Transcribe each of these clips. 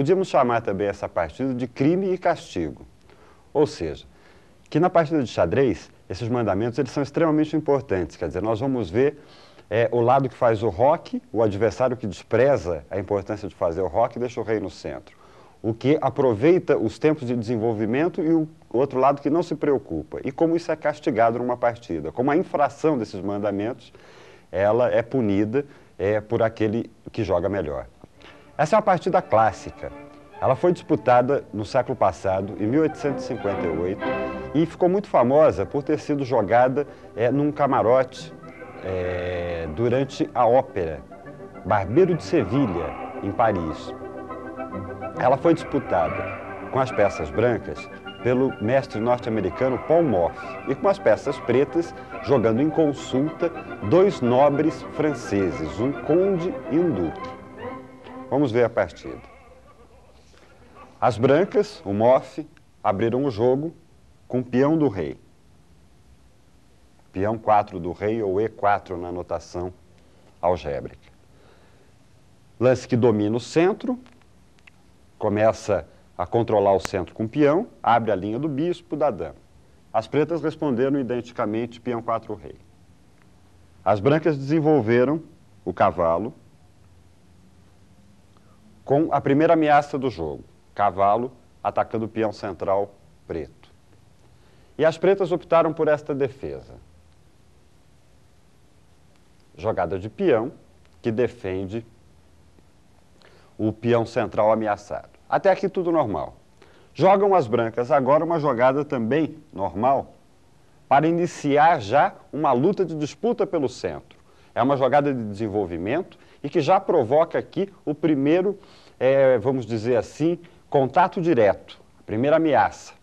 Podíamos chamar também essa partida de crime e castigo. Ou seja, que na partida de xadrez, esses mandamentos eles são extremamente importantes. Quer dizer, nós vamos ver é, o lado que faz o rock, o adversário que despreza a importância de fazer o rock e deixa o rei no centro. O que aproveita os tempos de desenvolvimento e o outro lado que não se preocupa. E como isso é castigado numa partida. Como a infração desses mandamentos, ela é punida é, por aquele que joga melhor. Essa é uma partida clássica. Ela foi disputada no século passado, em 1858, e ficou muito famosa por ter sido jogada é, num camarote é, durante a ópera Barbeiro de Sevilha, em Paris. Ela foi disputada com as peças brancas pelo mestre norte-americano Paul Morphy e com as peças pretas jogando em consulta dois nobres franceses, um conde e um duque. Vamos ver a partida. As brancas, o Morphy, abriram o jogo com o peão do rei. Peão 4 do rei ou E4 na notação algébrica. Lance que domina o centro, começa a controlar o centro com peão, abre a linha do bispo da dama. As pretas responderam identicamente peão 4 rei. As brancas desenvolveram o cavalo com a primeira ameaça do jogo cavalo atacando o peão central preto. E as pretas optaram por esta defesa. Jogada de peão que defende o peão central ameaçado. Até aqui tudo normal. Jogam as brancas agora uma jogada também normal para iniciar já uma luta de disputa pelo centro. É uma jogada de desenvolvimento e que já provoca aqui o primeiro, é, vamos dizer assim, Contato direto, primeira ameaça.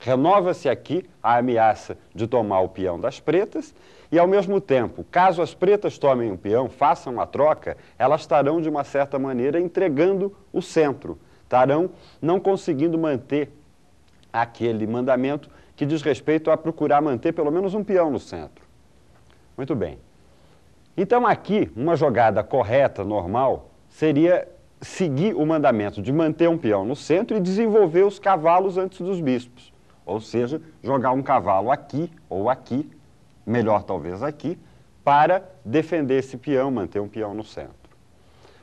Renova-se aqui a ameaça de tomar o peão das pretas e, ao mesmo tempo, caso as pretas tomem o peão, façam a troca, elas estarão, de uma certa maneira, entregando o centro. Estarão não conseguindo manter aquele mandamento que diz respeito a procurar manter pelo menos um peão no centro. Muito bem. Então, aqui, uma jogada correta, normal, seria seguir o mandamento de manter um peão no centro e desenvolver os cavalos antes dos bispos. Ou seja, jogar um cavalo aqui ou aqui, melhor talvez aqui, para defender esse peão, manter um peão no centro.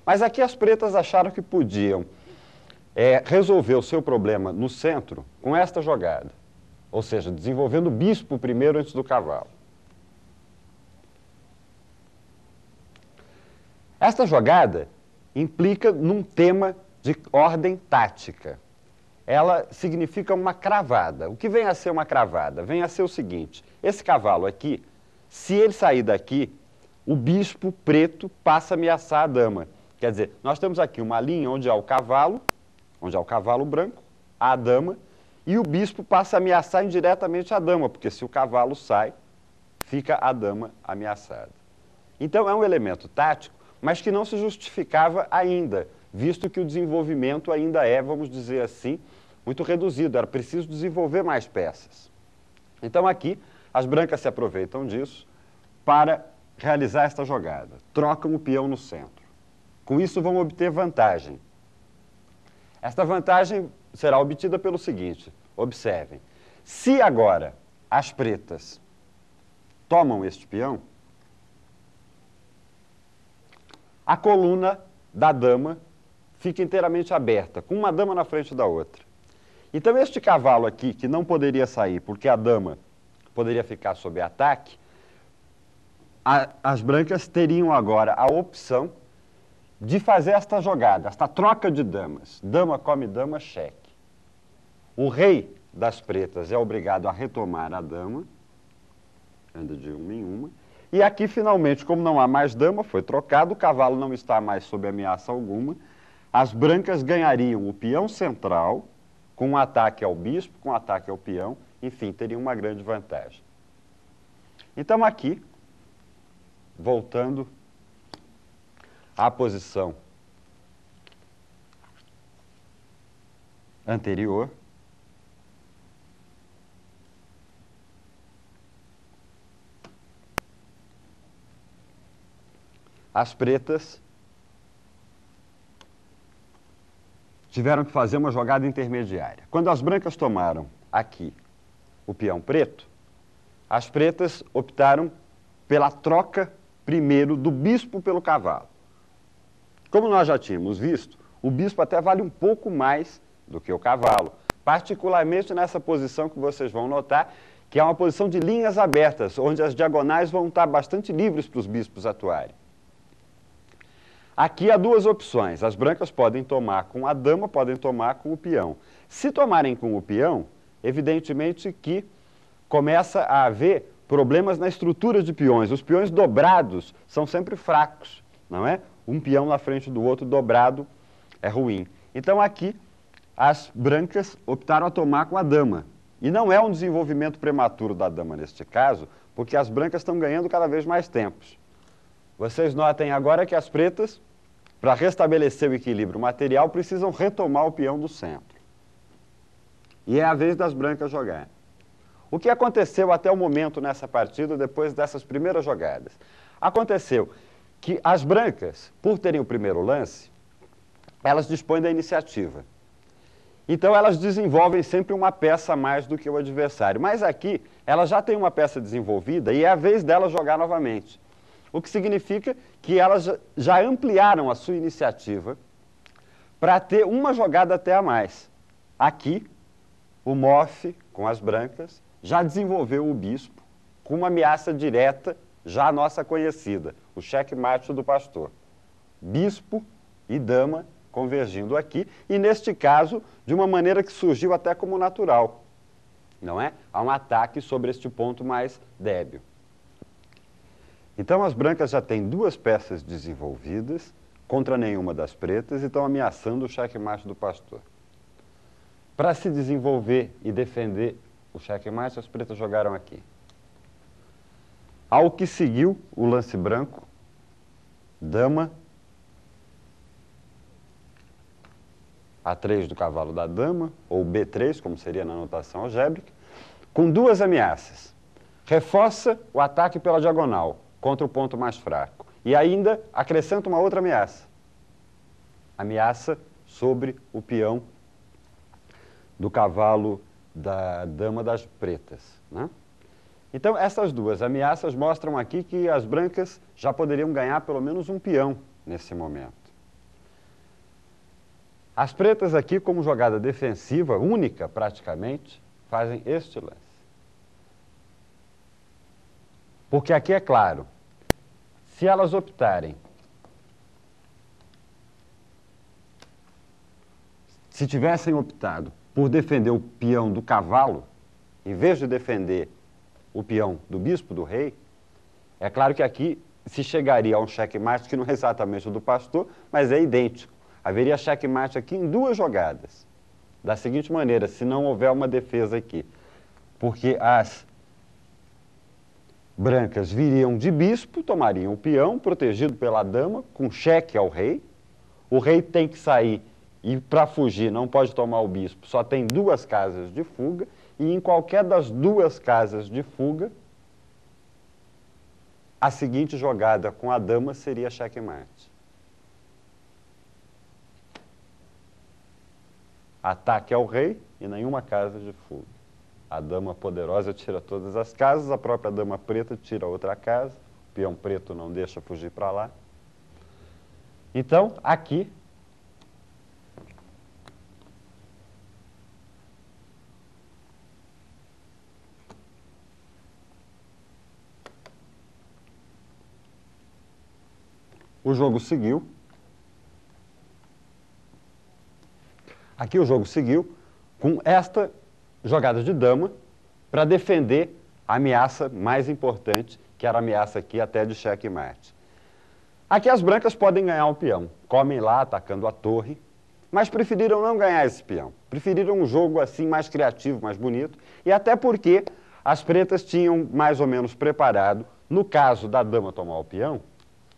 Mas aqui as pretas acharam que podiam é, resolver o seu problema no centro com esta jogada. Ou seja, desenvolvendo o bispo primeiro antes do cavalo. Esta jogada implica num tema de ordem tática. Ela significa uma cravada. O que vem a ser uma cravada? Vem a ser o seguinte: esse cavalo aqui, se ele sair daqui, o bispo preto passa a ameaçar a dama. Quer dizer, nós temos aqui uma linha onde há o cavalo, onde há o cavalo branco, a dama, e o bispo passa a ameaçar indiretamente a dama, porque se o cavalo sai, fica a dama ameaçada. Então é um elemento tático mas que não se justificava ainda, visto que o desenvolvimento ainda é, vamos dizer assim, muito reduzido, era preciso desenvolver mais peças. Então aqui, as brancas se aproveitam disso para realizar esta jogada. Trocam o peão no centro. Com isso vão obter vantagem. Esta vantagem será obtida pelo seguinte, observem. Se agora as pretas tomam este peão, a coluna da dama fica inteiramente aberta, com uma dama na frente da outra. Então, este cavalo aqui, que não poderia sair porque a dama poderia ficar sob ataque, a, as brancas teriam agora a opção de fazer esta jogada, esta troca de damas. Dama come dama, cheque. O rei das pretas é obrigado a retomar a dama, anda de uma em uma, e aqui, finalmente, como não há mais dama, foi trocado, o cavalo não está mais sob ameaça alguma. As brancas ganhariam o peão central, com um ataque ao bispo, com um ataque ao peão, enfim, teriam uma grande vantagem. Então, aqui, voltando à posição anterior, As pretas tiveram que fazer uma jogada intermediária. Quando as brancas tomaram aqui o peão preto, as pretas optaram pela troca primeiro do bispo pelo cavalo. Como nós já tínhamos visto, o bispo até vale um pouco mais do que o cavalo, particularmente nessa posição que vocês vão notar, que é uma posição de linhas abertas, onde as diagonais vão estar bastante livres para os bispos atuarem. Aqui há duas opções. As brancas podem tomar com a dama, podem tomar com o peão. Se tomarem com o peão, evidentemente que começa a haver problemas na estrutura de peões. Os peões dobrados são sempre fracos, não é? Um peão na frente do outro dobrado é ruim. Então aqui as brancas optaram a tomar com a dama. E não é um desenvolvimento prematuro da dama neste caso, porque as brancas estão ganhando cada vez mais tempos. Vocês notem agora que as pretas para restabelecer o equilíbrio material, precisam retomar o peão do centro. E é a vez das brancas jogar. O que aconteceu até o momento nessa partida, depois dessas primeiras jogadas? Aconteceu que as brancas, por terem o primeiro lance, elas dispõem da iniciativa. Então elas desenvolvem sempre uma peça a mais do que o adversário. Mas aqui, elas já têm uma peça desenvolvida e é a vez delas jogar novamente o que significa que elas já ampliaram a sua iniciativa para ter uma jogada até a mais. Aqui, o Moff, com as brancas, já desenvolveu o bispo com uma ameaça direta, já nossa conhecida, o cheque-mate do pastor. Bispo e dama convergindo aqui, e neste caso, de uma maneira que surgiu até como natural. Não é? Há um ataque sobre este ponto mais débil. Então as brancas já têm duas peças desenvolvidas contra nenhuma das pretas e estão ameaçando o cheque-mate do pastor. Para se desenvolver e defender o cheque-mate, as pretas jogaram aqui. Ao que seguiu o lance branco, dama, A3 do cavalo da dama, ou B3, como seria na notação algébrica, com duas ameaças. Reforça o ataque pela diagonal, contra o ponto mais fraco. E ainda acrescenta uma outra ameaça. Ameaça sobre o peão do cavalo da dama das pretas. Né? Então, essas duas ameaças mostram aqui que as brancas já poderiam ganhar pelo menos um peão nesse momento. As pretas aqui, como jogada defensiva, única praticamente, fazem este lance. Porque aqui é claro, se elas optarem, se tivessem optado por defender o peão do cavalo, em vez de defender o peão do bispo, do rei, é claro que aqui se chegaria a um checkmate que não é exatamente o do pastor, mas é idêntico. Haveria checkmate aqui em duas jogadas. Da seguinte maneira, se não houver uma defesa aqui. Porque as brancas viriam de bispo, tomariam o peão, protegido pela dama, com cheque ao rei. O rei tem que sair e, para fugir, não pode tomar o bispo, só tem duas casas de fuga, e em qualquer das duas casas de fuga, a seguinte jogada com a dama seria cheque-mate. Ataque ao rei e nenhuma casa de fuga. A dama poderosa tira todas as casas, a própria dama preta tira outra casa, o peão preto não deixa fugir para lá. Então, aqui, o jogo seguiu. Aqui o jogo seguiu com esta jogada de dama para defender a ameaça mais importante, que era a ameaça aqui até de cheque-mate. Aqui as brancas podem ganhar um peão, comem lá atacando a torre, mas preferiram não ganhar esse peão. Preferiram um jogo assim mais criativo, mais bonito, e até porque as pretas tinham mais ou menos preparado, no caso da dama tomar o peão,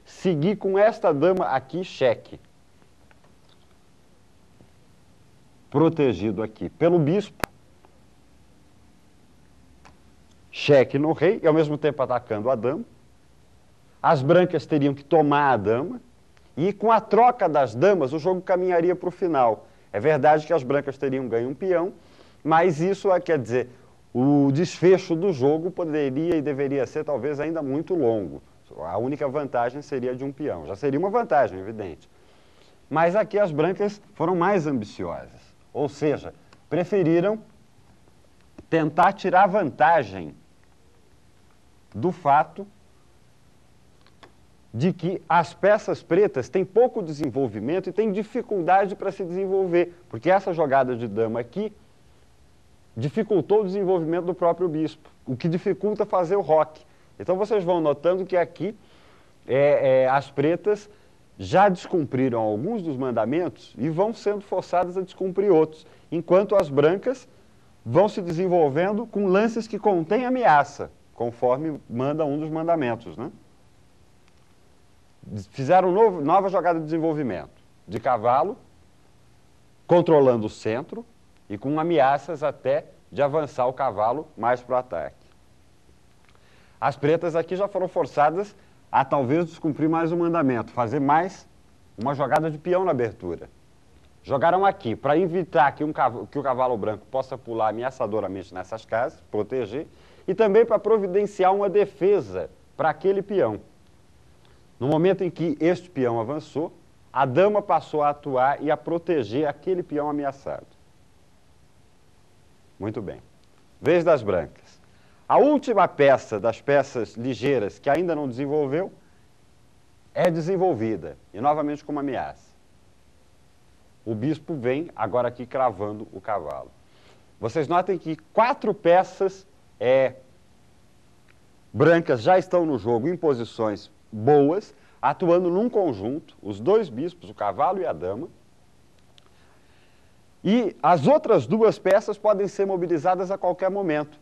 seguir com esta dama aqui cheque. Protegido aqui pelo bispo, cheque no rei e ao mesmo tempo atacando a dama. As brancas teriam que tomar a dama e com a troca das damas o jogo caminharia para o final. É verdade que as brancas teriam ganho um peão, mas isso é, quer dizer, o desfecho do jogo poderia e deveria ser talvez ainda muito longo. A única vantagem seria de um peão. Já seria uma vantagem, evidente. Mas aqui as brancas foram mais ambiciosas. Ou seja, preferiram tentar tirar vantagem do fato de que as peças pretas têm pouco desenvolvimento e têm dificuldade para se desenvolver, porque essa jogada de dama aqui dificultou o desenvolvimento do próprio bispo, o que dificulta fazer o roque. Então vocês vão notando que aqui é, é, as pretas já descumpriram alguns dos mandamentos e vão sendo forçadas a descumprir outros, enquanto as brancas vão se desenvolvendo com lances que contêm ameaça, conforme manda um dos mandamentos. Né? Fizeram novo, nova jogada de desenvolvimento, de cavalo, controlando o centro e com ameaças até de avançar o cavalo mais para o ataque. As pretas aqui já foram forçadas a talvez descumprir mais um mandamento, fazer mais uma jogada de peão na abertura. Jogaram aqui para evitar que, um, que o cavalo branco possa pular ameaçadoramente nessas casas, proteger, e também para providenciar uma defesa para aquele peão. No momento em que este peão avançou, a dama passou a atuar e a proteger aquele peão ameaçado. Muito bem. Vez das brancas. A última peça das peças ligeiras que ainda não desenvolveu é desenvolvida, e novamente como ameaça. O bispo vem agora aqui cravando o cavalo. Vocês notem que quatro peças é, brancas já estão no jogo em posições boas, atuando num conjunto, os dois bispos, o cavalo e a dama. E as outras duas peças podem ser mobilizadas a qualquer momento,